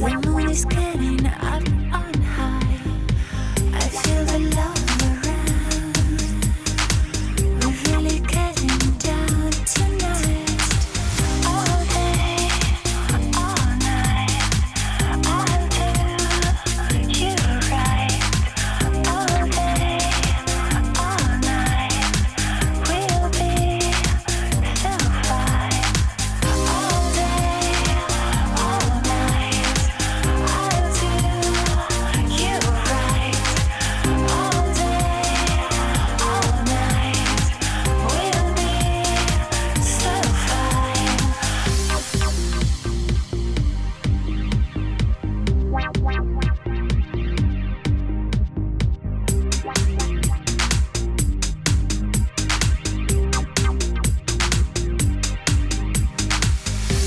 The moon is getting up.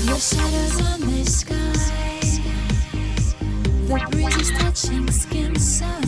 The shadows on the sky. The breeze is touching skin so.